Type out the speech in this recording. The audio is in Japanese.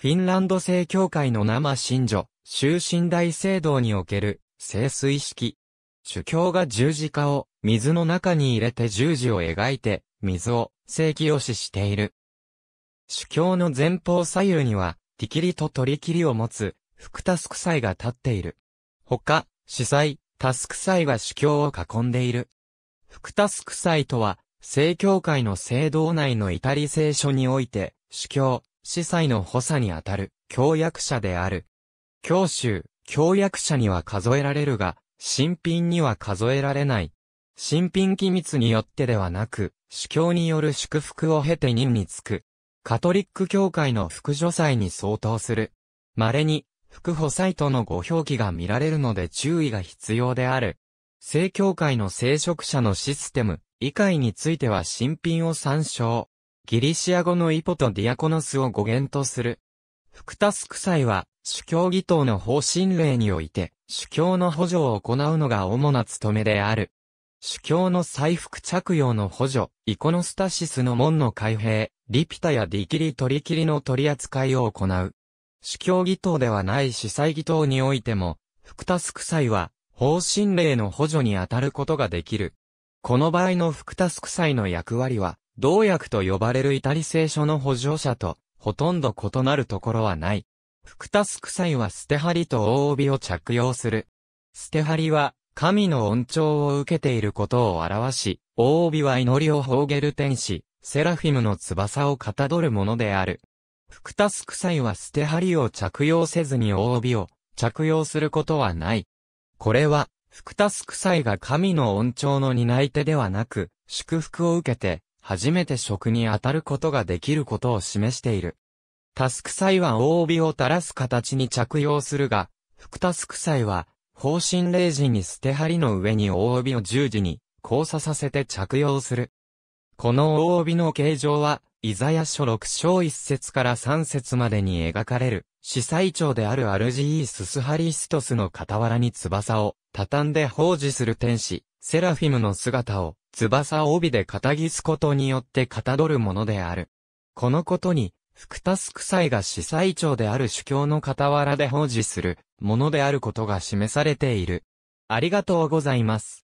フィンランド正教会の生信女、終身大聖堂における、聖水式。主教が十字架を水の中に入れて十字を描いて、水を聖清ししている。主教の前方左右には、ティキリと取り切りを持つ、福タスク祭が立っている。他、司祭、タスク祭が主教を囲んでいる。福タスク祭とは、聖教会の聖堂内の至り聖書において、主教、司祭の補佐にあたる、教約者である。教宗、教約者には数えられるが、新品には数えられない。新品機密によってではなく、主教による祝福を経て任につく。カトリック教会の副助祭に相当する。稀に、副補祭とのご表記が見られるので注意が必要である。聖教会の聖職者のシステム、以外については新品を参照。ギリシア語のイポとディアコノスを語源とする。福タスク祭は、主教義党の方針令において、主教の補助を行うのが主な務めである。主教の祭服着用の補助、イコノスタシスの門の開閉、リピタやディキリ取り切りの取り扱いを行う。主教義党ではない司祭義党においても、福タスク祭は、方針令の補助に当たることができる。この場合の福タスク祭の役割は、同役と呼ばれるイタリ聖書の補助者と、ほとんど異なるところはない。福タスク祭は捨て張りと大帯を着用する。捨て張りは、神の恩寵を受けていることを表し、大帯は祈りを奉げる天使、セラフィムの翼をかたどるものである。福タスク祭は捨て張りを着用せずに大帯を着用することはない。これは、福タスク祭が神の恩寵の担い手ではなく、祝福を受けて、初めて職に当たることができることを示している。タスク祭は大帯を垂らす形に着用するが、副タスク祭は、方針令時に捨て張りの上に大帯を十字に交差させて着用する。この大帯の形状は、イザヤ書6章1節から3節までに描かれる、司祭長であるアルジー・ススハリストスの傍らに翼を畳んで奉仕する天使、セラフィムの姿を翼帯で肩ぎすことによってかたどるものである。このことに、福田スク祭が司祭長である主教の傍らで奉仕するものであることが示されている。ありがとうございます。